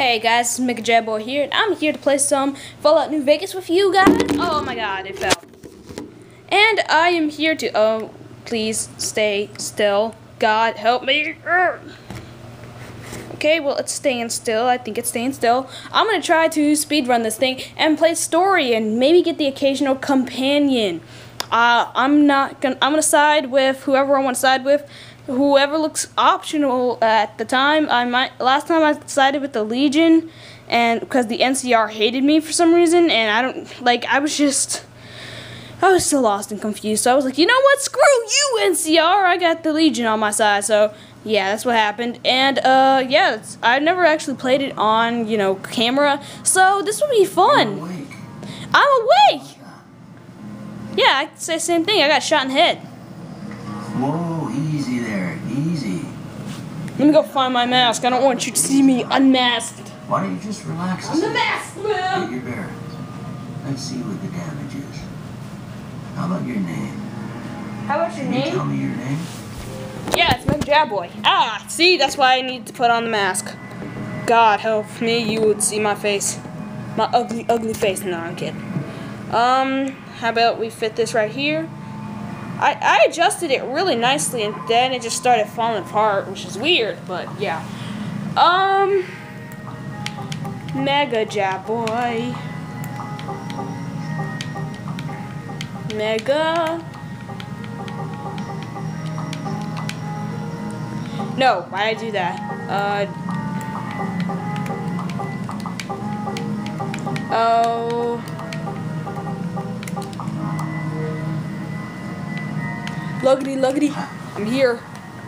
Hey guys, Boy here, and I'm here to play some Fallout New Vegas with you guys. Oh my god, it fell. And I am here to, oh, please stay still. God, help me. Okay, well, it's staying still. I think it's staying still. I'm to try to speedrun this thing and play story and maybe get the occasional companion. Uh, I'm not gonna, I'm to side with whoever I want to side with whoever looks optional at the time. I might last time I sided with the Legion, and because the NCR hated me for some reason, and I don't like I was just. I was so lost and confused, so I was like, you know what? Screw you, NCR! I got the Legion on my side, so yeah, that's what happened. And uh, yeah, I've never actually played it on, you know, camera, so this will be fun. I'm awake. Yeah, I say same thing. I got shot in the head. Whoa, easy there, easy. Let me go find my mask. I don't want you to see me unmasked. Why don't you just relax? I'm the mask Get your bearings. Let's see what the damage is. How about your name? How about your Can you tell me your name? Yeah, it's Jab Boy. Ah, see, that's why I need to put on the mask. God help me, you would see my face. My ugly, ugly face. No, I'm kidding. Um, how about we fit this right here? I, I adjusted it really nicely and then it just started falling apart, which is weird, but yeah. Um, Mega Jab Boy. Mega. No, why did I do that? Uh. Oh. Luggity, luggity. I'm here.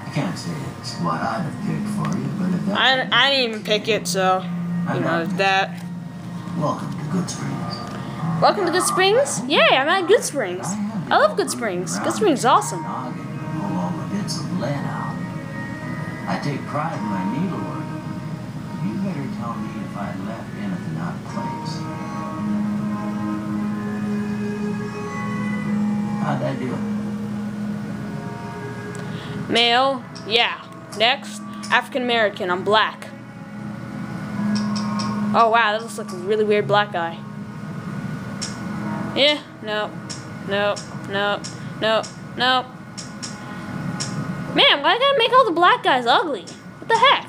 I can't say it's what I'd have picked for you, but if that's I, I didn't even pick it, so. You know, that. welcome to Good Springs. Welcome to Good Springs? Yay, I'm at Good Springs. have I love Good Springs. Good Springs is awesome. noggin and roll all the bits of lead out. I take pride in my needlework. You better tell me if I left anything out of place. How'd I do it? Male, yeah. Next, African American, I'm black. Oh wow, that looks like a really weird black guy. Yeah, no, no, no, no, no. Man, why I gotta make all the black guys ugly? What the heck?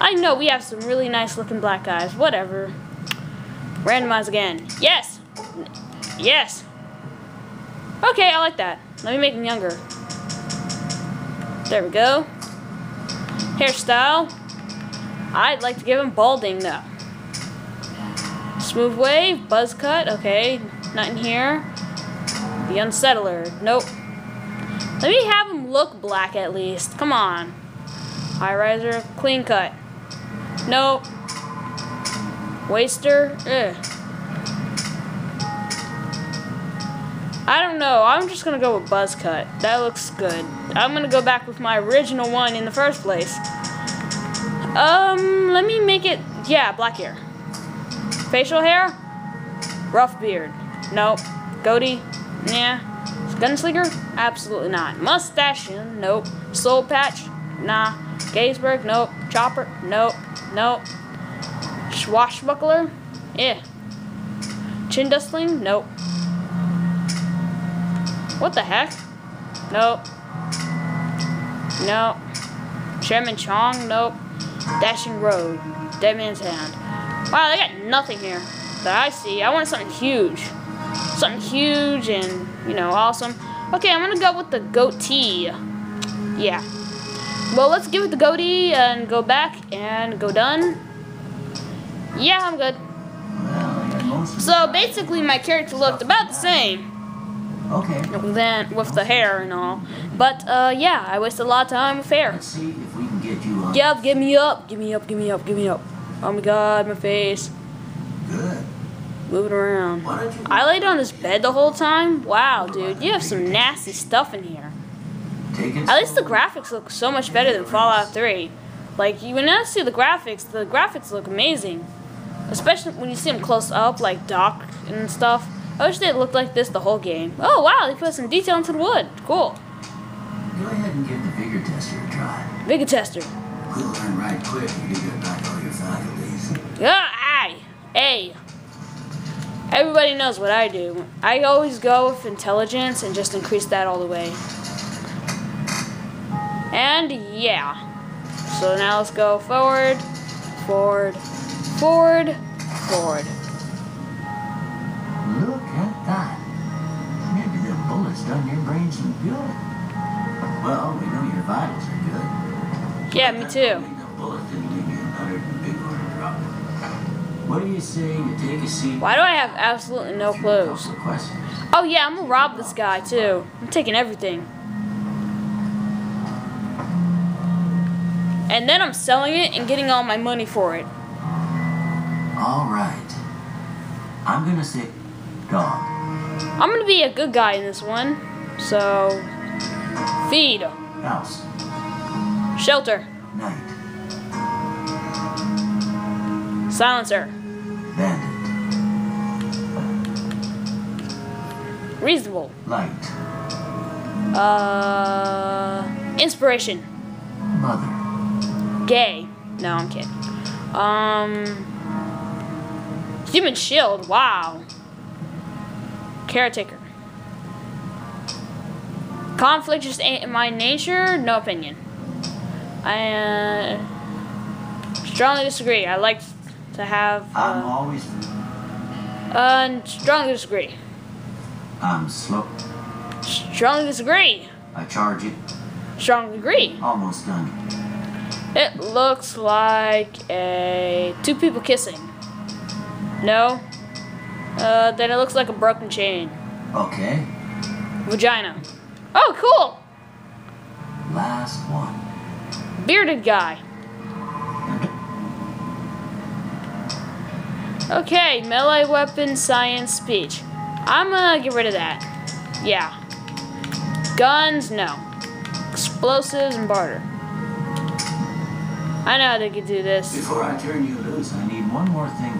I know we have some really nice looking black guys. Whatever. Randomize again. Yes! Yes! Okay, I like that. Let me make him younger. There we go. Hairstyle. I'd like to give him balding though. Smooth wave, buzz cut, okay. Nothing here. The unsettler, nope. Let me have him look black at least. Come on. High riser, clean cut. Nope. Waster, ugh. I don't know. I'm just gonna go with buzz cut. That looks good. I'm gonna go back with my original one in the first place. Um, let me make it. Yeah, black hair. Facial hair. Rough beard. Nope. Goatee. Yeah. Gunslinger? Absolutely not. Mustache? Nope. Soul patch? Nah. Gaysburg? Nope. Chopper? Nope. Nope. Swashbuckler? Yeah. Chin dustling? Nope. What the heck? Nope. Nope. Chairman Chong? Nope. Dashing Rogue. Dead Man's Hand. Wow, they got nothing here that I see. I want something huge. Something huge and, you know, awesome. Okay, I'm gonna go with the goatee. Yeah. Well, let's give it the goatee and go back and go done. Yeah, I'm good. So basically, my character looked about the same. Okay. then with the hair and all. But uh, yeah, I wasted a lot of time with hair. Let's see if we can get you on. Yup, give me up, give me up, give me up, give me up. Oh my god, my face. Good. Moving around. Why don't you? I laid on this bed the whole time? Wow, dude, you have some nasty stuff in here. Take it At least the graphics look so much better than Fallout 3. Like, you when I see the graphics, the graphics look amazing. Especially when you see them close up, like Doc and stuff. I wish they looked like this the whole game. Oh wow, they put some detail into the wood. Cool. Go ahead and give the vigor tester a try. Vigor tester. We'll learn right quick if you get back all your faculties. Ah, aye. Hey. Everybody knows what I do. I always go with intelligence and just increase that all the way. And yeah. So now let's go forward, forward, forward, forward. Done your brain some good. Well, we know your vitals are good. Yeah, me too. don't mean The bullet didn't leave you another big one to drop it. What do you say you take a seat? Why do I have absolutely no clues? couple of questions. Oh yeah, I'm gonna rob this guy too. I'm taking everything. And then I'm selling it and getting all my money for it. All right. I'm gonna say dog. I'm gonna be a good guy in this one. So, feed, House. shelter, Night. silencer, Bandit. reasonable, Light. uh, inspiration, Mother. gay. No, I'm kidding. Um, human shield. Wow. Caretaker. Conflict just ain't in my nature. No opinion. I uh, strongly disagree. I like to have. I'm Uh, always. uh, strongly disagree. I'm slow. Strongly disagree. I charge it. Strongly agree. Almost done. It looks like a two people kissing. No. Uh, then it looks like a broken chain. Okay. Vagina. Oh, cool. Last one. Bearded guy. Okay, melee weapon, science, speech. I'm gonna get rid of that. Yeah. Guns, no. Explosives and barter. I know they could do this. Before I turn you loose, I need one more thing.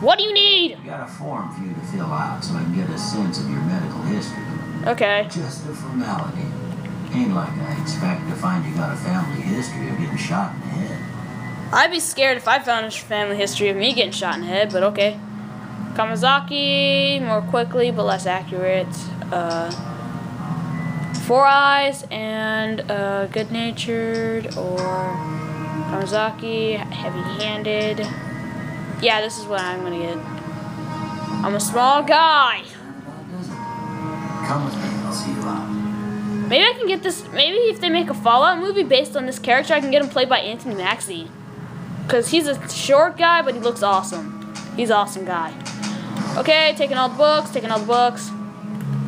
What do you need? I got a form for you to fill out so I can get a sense of your medical history. Okay. Just a formality. Ain't like I expect to find you got a family history of getting shot in the head. I'd be scared if I found a family history of me getting shot in the head, but okay. Kamazaki, more quickly but less accurate. Uh, four eyes and uh, good natured, or Kamazaki, heavy handed. Yeah, this is what I'm gonna get. I'm a small guy. Come with me, I'll see you out. Maybe I can get this. Maybe if they make a Fallout movie based on this character, I can get him played by Anthony Mackie. Cause he's a short guy, but he looks awesome. He's an awesome guy. Okay, taking all the books, taking all the books.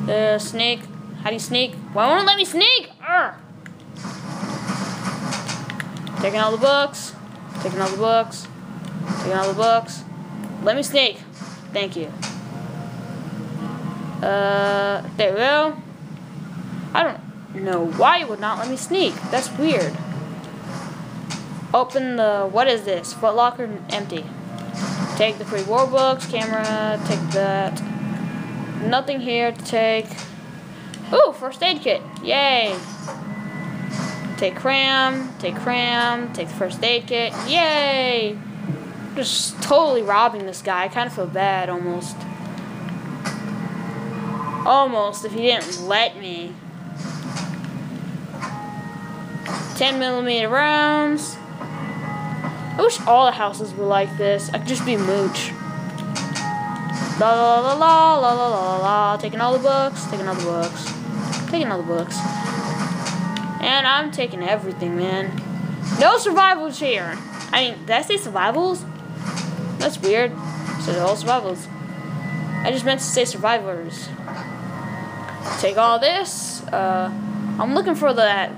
The snake. How do you sneak? Why won't it let me sneak? Urgh. Taking all the books. Taking all the books. Taking all the books. Let me sneak. Thank you. Uh, there we go. I don't know why it would not let me sneak. That's weird. Open the, what is this? Foot locker empty. Take the free war books, camera, take that. Nothing here to take. Ooh, first aid kit. Yay. Take cram, take cram, take the first aid kit. Yay. Just totally robbing this guy. I kind of feel bad almost. Almost, if he didn't let me. 10 millimeter rounds. I wish all the houses were like this. I could just be mooch. La la la la la la la la. Taking all the books, taking all the books, taking all the books. And I'm taking everything, man. No survivals here. I mean, did I say survivals? That's weird. Said all survivals. I just meant to say survivors. Take all this. Uh, I'm looking for that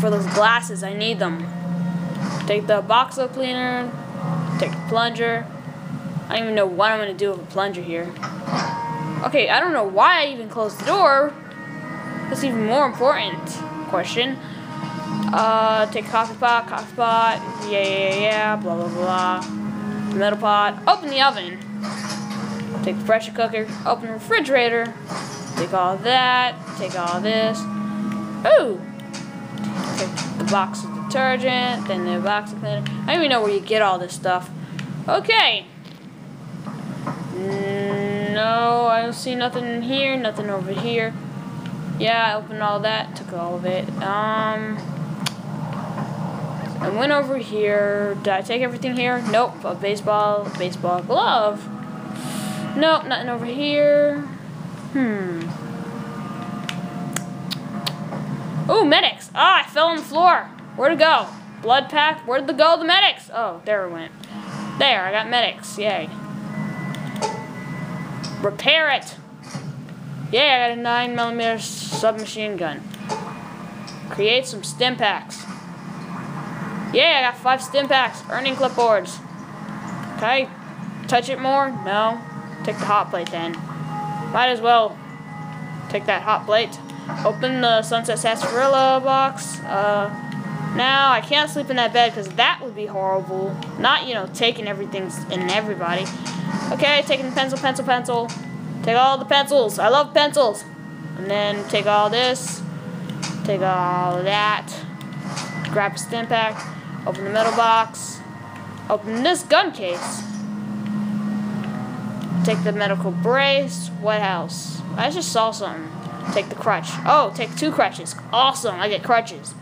for those glasses. I need them. Take the box of cleaner. Take the plunger. I don't even know what I'm gonna do with a plunger here. Okay, I don't know why I even closed the door. That's even more important question. Uh, take coffee pot, coffee pot. Yeah, yeah, yeah. Blah blah blah. Metal pot. Open the oven. Take the pressure cooker. Open the refrigerator. Take all that. Take all this. Ooh. Take the box of detergent, then the box of cleaner. I don't even know where you get all this stuff. Okay. No, I don't see nothing in here, nothing over here. Yeah, I opened all that, took all of it. Um, I went over here. Did I take everything here? Nope. A baseball, baseball glove. Nope, nothing over here. Hmm. Ooh, Med-X. Ah, I fell on the floor. Where'd it go? Blood pack. Where'd the go? The Med-X. Oh, there it went. There, I got Med-X. Yay. Repair it. Yeah, I got a 9 millimeter submachine gun. Create some stim packs. Yeah, I got five stim packs. Earning clipboards. Okay, touch it more? No. Take the hot plate then. Might as well take that hot plate. Open the Sunset Sarsaparilla box. Uh, now, I can't sleep in that bed because that would be horrible. Not, you know, taking everything and everybody. Okay, taking the pencil, pencil, pencil. Take all the pencils. I love pencils. And then take all this. Take all that. Grab a stim pack. Open the metal box. Open this gun case. Take the medical brace. What else? I just saw something. Take the crutch. Oh, take two crutches. Awesome. I get crutches.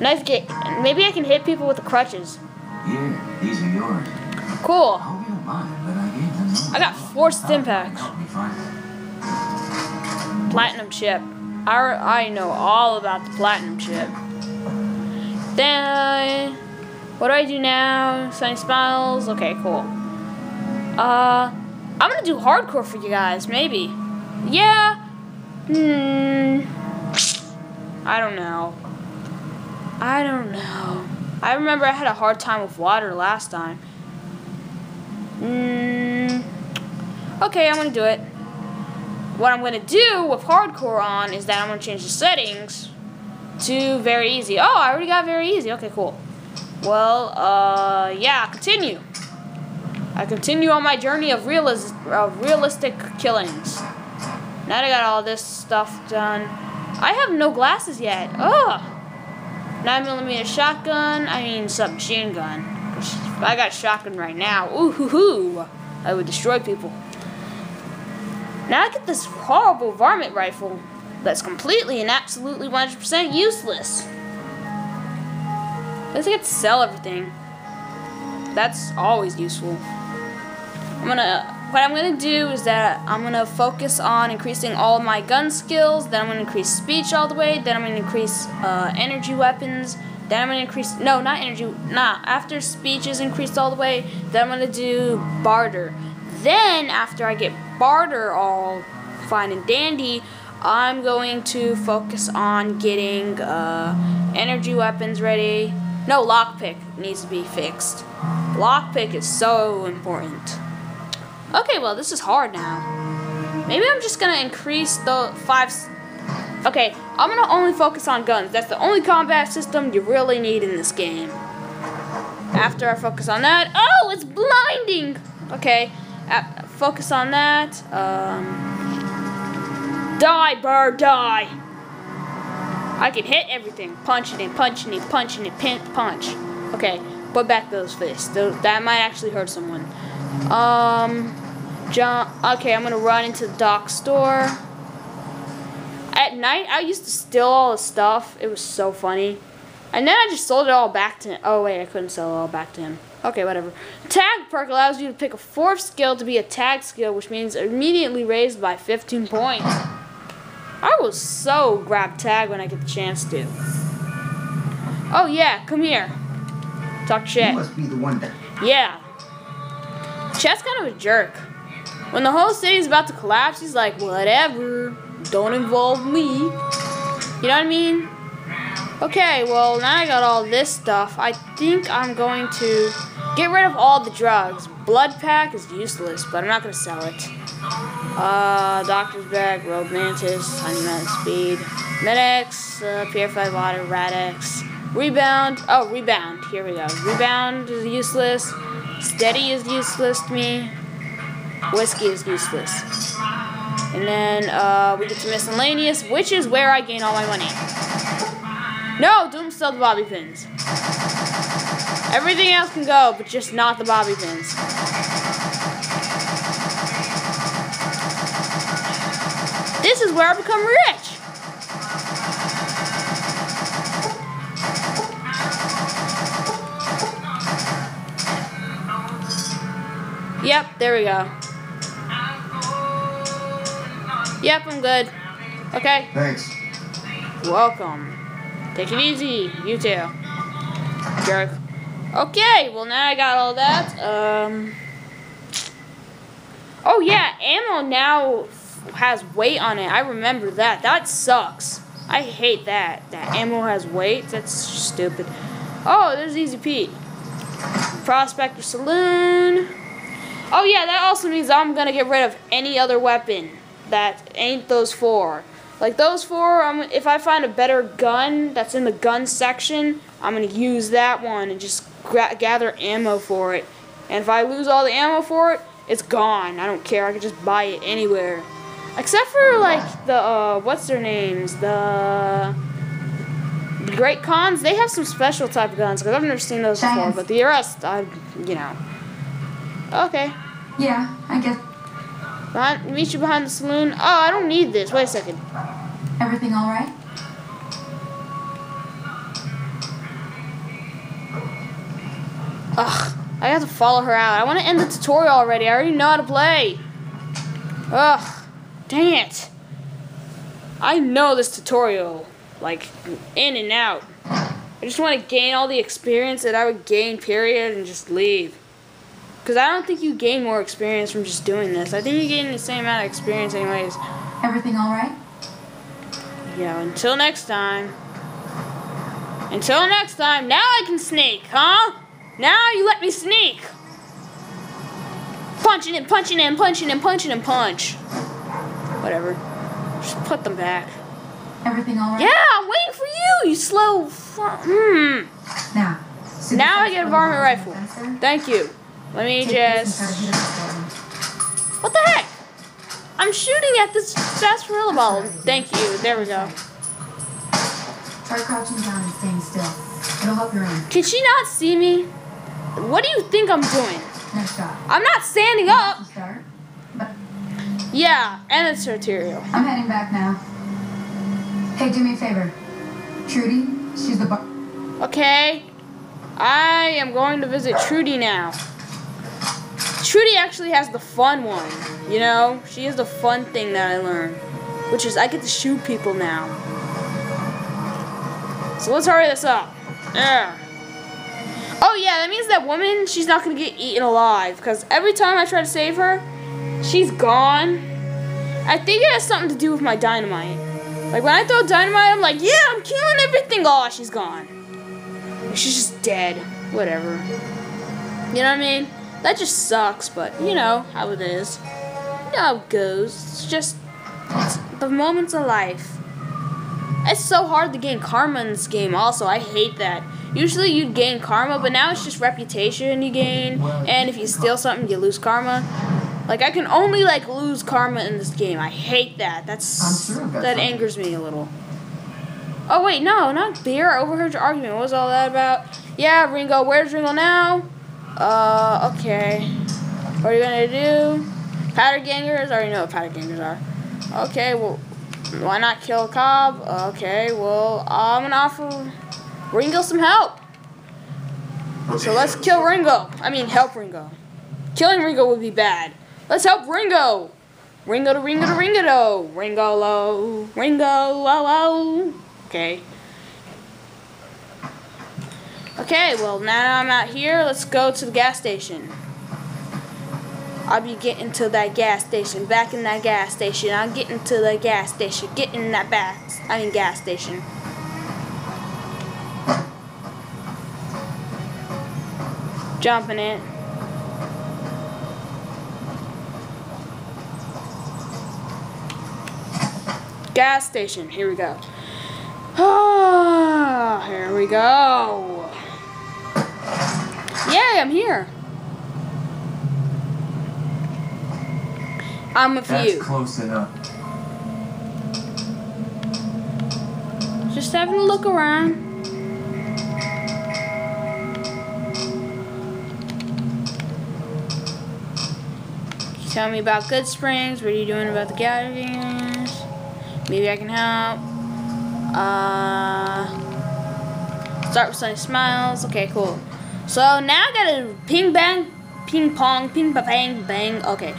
Knife get. Maybe I can hit people with the crutches. Here, these are yours. Cool. I hope you don't mind, I gave them no I got four stim packs. Help me find it. Platinum chip. I, I know all about the platinum chip. Then, what do I do now? Sunny smiles. Okay, cool. Uh, I'm gonna do hardcore for you guys. Maybe. Yeah. Hmm. I don't know. I don't know. I remember I had a hard time with water last time. Hmm. Okay, I'm gonna do it. What I'm gonna do with hardcore on is that I'm gonna change the settings to very easy. Oh, I already got very easy. Okay, cool. Well, uh, yeah, continue. I continue on my journey of realis- of realistic killings. Now that I got all this stuff done, I have no glasses yet. Ugh. 9mm shotgun, I mean submachine gun. I got shotgun right now, ooh hoo hoo, I would destroy people. Now I get this horrible varmint rifle that's completely and absolutely 100% useless. I get to sell everything. That's always useful. I'm gonna what I'm gonna do is that I'm gonna focus on increasing all my gun skills. Then I'm gonna increase speech all the way. Then I'm gonna increase uh, energy weapons. Then I'm gonna increase no, not energy. Nah, after speech is increased all the way, then I'm gonna do barter. Then after I get barter all fine and dandy, I'm going to focus on getting uh, energy weapons ready. No, lockpick needs to be fixed. Lockpick is so important. Okay, well, this is hard now. Maybe I'm just gonna increase the five. Okay, I'm gonna only focus on guns. That's the only combat system you really need in this game. After I focus on that, oh, it's blinding. Okay, focus on that. Um, die, bird, die. I can hit everything, punching it, punching it, punching it, pin, punch. Okay, put back those fists. That might actually hurt someone. Um, John. Okay, I'm gonna run into the dock store. At night, I used to steal all the stuff. It was so funny. And then I just sold it all back to him. Oh, wait, I couldn't sell it all back to him. Okay, whatever. Tag perk allows you to pick a fourth skill to be a tag skill, which means immediately raised by 15 points. I will so grab tag when I get the chance to. Oh, yeah, come here. Talk shit. You must be the one that. Yeah. Chet's kind of a jerk. When the whole city's about to collapse, he's like, whatever. Don't involve me. You know what I mean? Okay, well, now I got all this stuff. I think I'm going to get rid of all the drugs. Blood pack is useless, but I'm not going to sell it. Uh, doctor's bag, rogue mantis, medic speed, Med-X, uh, purified water, Rad-X, rebound. Oh, rebound. Here we go. Rebound is useless. Steady is useless to me. Whiskey is useless. And then uh, we get to miscellaneous, which is where I gain all my money. No, don't sell the bobby pins. Everything else can go, but just not the bobby pins. This is where I become rich. Yep, there we go. Yep, I'm good. Okay. Thanks. Welcome. Take it easy, you too. Jerk. Okay, well now I got all that. Um. Oh yeah, ammo now has weight on it. I remember that. That sucks. I hate that. That ammo has weight. That's stupid. Oh, there's Easy Pete. Prospector Saloon. Oh yeah, that also means I'm gonna get rid of any other weapon that ain't those four. Like those four, if I find a better gun that's in the gun section, I'm gonna use that one and just gather ammo for it. And if I lose all the ammo for it, it's gone. I don't care. I can just buy it anywhere. Except for like the uh, what's their names? The Great Khans. They have some special type of guns because I've never seen those before. But the rest, I you know. Okay. Yeah, I guess. Behind, meet you behind the saloon. Oh, I don't need this. Wait a second. Everything all right? Ugh, I have to follow her out. I want to end the tutorial already. I already know how to play. Ugh, dang it. I know this tutorial, like, in and out. I just want to gain all the experience that I would gain, period, and just leave. Because I don't think you gain more experience from just doing this. I think you gain the same amount of experience anyways. Everything all right? Yeah, until next time. Until next time, now I can sneak, huh? Now you let me sneak. Punching and punching and punching and punching and punch. Whatever. Just put them back. Everything all right? Yeah, I'm waiting for you, you slow. Hmm. Now. Now I get a varmint rifle. Thank you. Let me just. What the heck? I'm shooting at this sarsaparilla ball. Thank you. There we go. Try crouching down and staying still. It'll help your aim. Can she not see me? What do you think I'm doing? Next shot. I'm not standing up. Yeah, and it's arterial. I'm heading back now. Hey, do me a favor. Trudy, she's the bar. Okay. I am going to visit Trudy now. Trudy actually has the fun one, you know? She has the fun thing that I learned, which is I get to shoot people now. So let's hurry this up. Yeah. Oh yeah, that means that woman, she's not gonna get eaten alive, because every time I try to save her, she's gone. I think it has something to do with my dynamite. Like when I throw dynamite, I'm like, yeah, I'm killing everything. Oh, she's gone. She's just dead. Whatever. You know what I mean? That just sucks, but you know how it is. You know how it goes. It's just it's the moments of life. It's so hard to gain karma in this game also. I hate that. Usually you'd gain karma, but now it's just reputation you gain. And if you steal something, you lose karma. Like I can only like lose karma in this game. I hate that. That's sure that angers me a little. Oh wait, no, not beer. I overheard your argument. What was all that about? Yeah, Ringo. Where's Ringo now? Uh, okay. What are you gonna do? Powder gangers. I already know what powder gangers are. Okay, well, why not kill Cobb? Okay, well, I'm gonna offer Ringo some help. So let's kill Ringo. I mean, help Ringo. Killing Ringo would be bad. Let's help Ringo. Ringo to Ringo to Ringo to Ringo low. Ringo low. Okay. Okay, well now I'm out here. Let's go to the gas station. I'll be getting to that gas station. Back in that gas station. I'm getting to the gas station. Getting in that back. I mean gas station. Jumping it. Gas station. Here we go. Ah, here we go. Yay, I'm here. I'm with That's you. close enough. Just having a look around. Tell me about Good Springs. What are you doing about the gatherings? Maybe I can help. Uh, start with Sunny Smiles. Okay, cool. So now I gotta ping bang, ping pong, ping ba bang bang. Okay.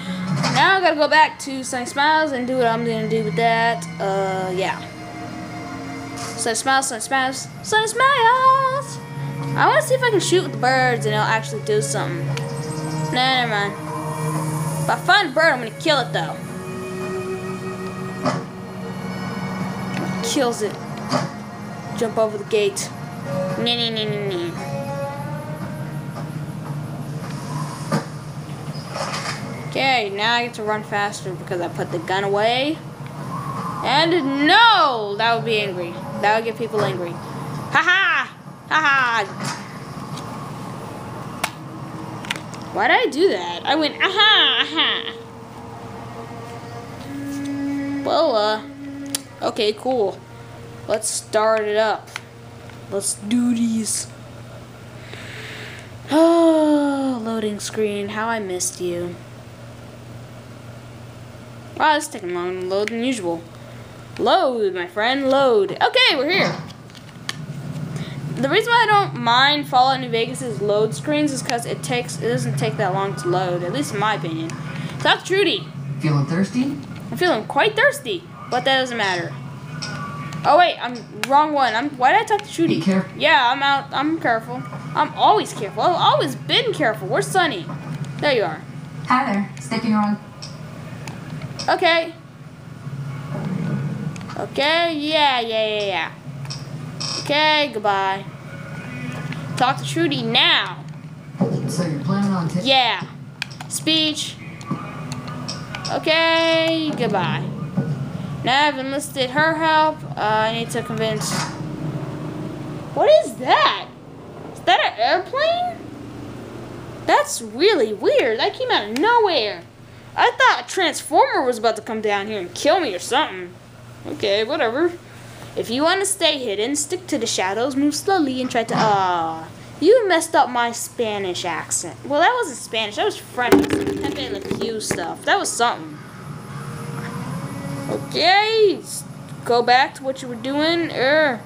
Now I gotta go back to Sunny Smiles and do what I'm gonna do with that. Uh, yeah. Sunny Smiles, Sunny Smiles, Sunny Smiles! I wanna see if I can shoot with the birds and it'll actually do something. Nah, never mind. If I find a bird, I'm gonna kill it though. Kills it. Jump over the gate. Nee, nee, nee, nee, nee. Okay, now I get to run faster because I put the gun away. And no! That would be angry. That would get people angry. Ha ha! Ha ha! Why did I do that? I went aha aha. Well, uh, okay, cool. Let's start it up. Let's do these. Oh, loading screen. How I missed you. Wow, it's taking longer to load than usual. Load, my friend, load. Okay, we're here. The reason why I don't mind Fallout New Vegas' load screens is because it takes it doesn't take that long to load, at least in my opinion. Talk Trudy. Feeling thirsty? I'm feeling quite thirsty, but that doesn't matter. Oh wait, I'm wrong one. I'm why did I talk to Trudy? Yeah, I'm out. I'm careful. I'm always careful. I've always been careful. Where's Sunny? There you are. Hi there. Sticking around. Okay. Okay, yeah, yeah, yeah, yeah. Okay, goodbye. Talk to Trudy now. So you're planning on. Yeah. Speech. Okay, goodbye. Now I've enlisted her help. Uh, I need to convince. What is that? Is that an airplane? That's really weird. That came out of nowhere. I thought a transformer was about to come down here and kill me or something. Okay, whatever. If you want to stay hidden, stick to the shadows, move slowly, and try to. Ah, you messed up my Spanish accent. Well, that wasn't Spanish. That was French. Pepe Le Pew stuff. That was something. Okay, go back to what you were doing. Er,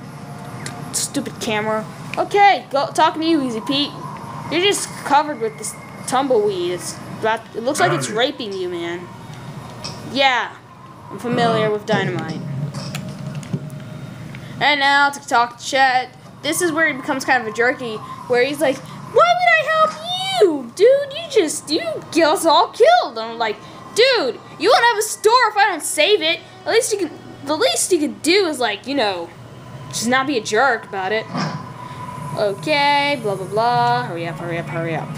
stupid camera. Okay, go talking to you, Easy Pete. You're just covered with this tumbleweed. It's it looks like it's raping you, man. Yeah, I'm familiar with dynamite. And now to talk to Chet. This is where he becomes kind of a jerky, where he's like, "Why would I help you, dude? You just you get us all killed." And I'm like, "Dude, you won't have a store if I don't save it. At least you can. The least you could do is like, you know, just not be a jerk about it." Okay, blah blah blah. Hurry up, hurry up, hurry up.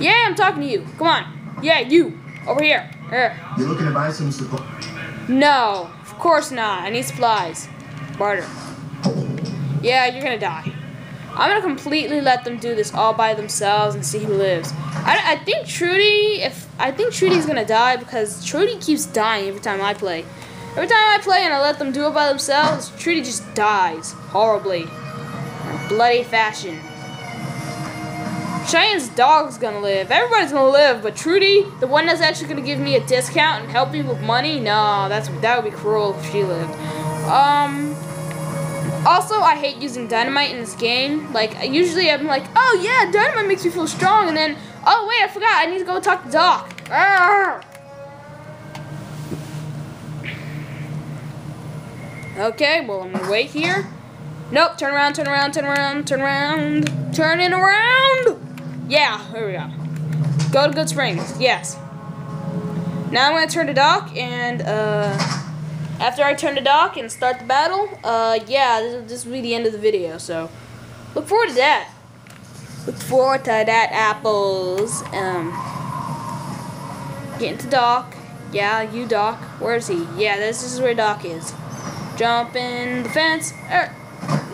Yeah, I'm talking to you. Come on. Yeah, you over here. Here. You're looking to buy some supply? No, of course not. I need supplies. Barter. Yeah, you're gonna die. I'm gonna completely let them do this all by themselves and see who lives. I, I think Trudy, if I think Trudy's gonna die because Trudy keeps dying every time I play. Every time I play and I let them do it by themselves, Trudy just dies horribly, in bloody fashion. Cheyenne's dog's gonna live. Everybody's gonna live, but Trudy, the one that's actually gonna give me a discount and help me with money, no, that's that would be cruel if she lived. Um. Also, I hate using dynamite in this game. Like, usually I'm like, oh yeah, dynamite makes me feel strong, and then, oh wait, I forgot, I need to go talk to Doc. Okay, well I'm gonna wait here. Nope, turn around, turn around, turn around, turn around, turning around. Yeah, here we go. Go to Good Springs. Yes. Now I'm gonna turn to Doc, and uh, after I turn to Doc and start the battle, uh, yeah, this, this will be the end of the video. So look forward to that. Look forward to that, apples. Um, getting to Doc. Yeah, you Doc. Where is he? Yeah, this is where Doc is. Jumping the fence. Er,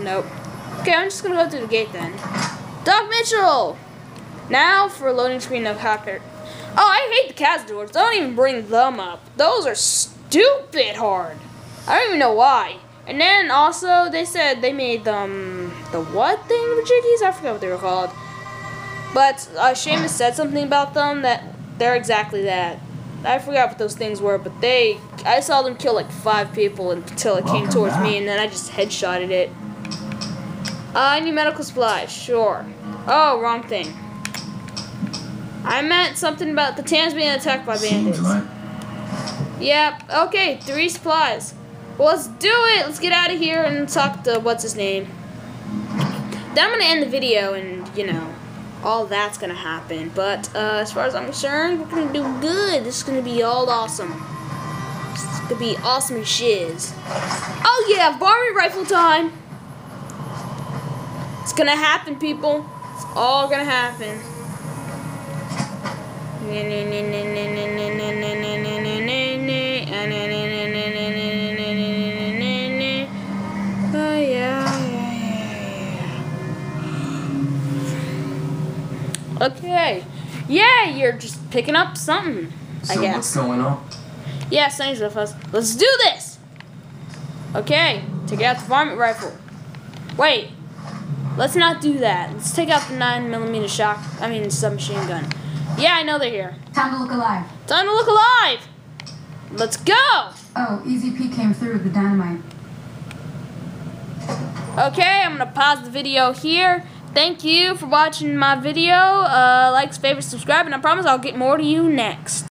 nope. Okay, I'm just gonna go through the gate then. Doc Mitchell. Now for a loading screen of hacker. Oh, I hate the Cazadors. Don't even bring them up. Those are stupid hard. I don't even know why. And then also they said they made them the what thing the jiggies? I forgot what they were called. But uh, Seamus said something about them that they're exactly that. I forgot what those things were, but they I saw them kill like five people until it came towards back. me, and then I just headshotted it. Uh, I need medical supplies, sure. Oh, wrong thing. I meant something about the Tans being attacked by bandits. Seems like Yep. Okay, three supplies. Well, let's do it. Let's get out of here and talk to what's his name. Then I'm gonna end the video, and you know, all that's gonna happen. But uh, as far as I'm concerned, we're gonna do good. This is gonna be all awesome. Is gonna be awesome as shiz. Oh yeah, varmint rifle time. It's gonna happen, people. It's all gonna happen. Okay. Yeah, you're just picking up something, I so. guess. What's going on? Yeah, Sunny's with us. Let's do this! Okay, take out the varmint rifle. Wait, let's not do that. Let's take out the 9mm shock, I mean, submachine gun. Yeah, I know they're here. Time to look alive. Time to look alive! Let's go! Oh, Easy P came through with the dynamite. Okay, I'm gonna pause the video here. Thank you for watching my video. Uh, likes, favorites, subscribe, and I promise I'll get more to you next.